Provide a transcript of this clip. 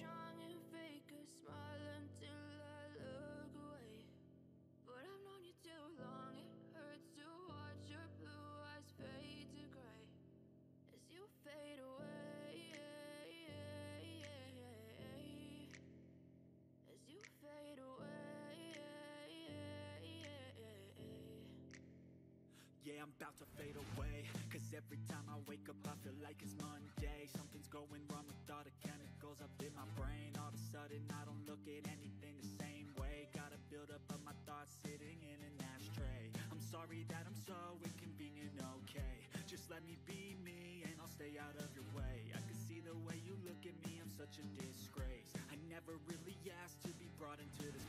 strong and fake a smile until I look away. But I've known you too long, it hurts to watch your blue eyes fade to gray as you fade away. As you fade away. Yeah, I'm about to fade away Cause every time I wake up see the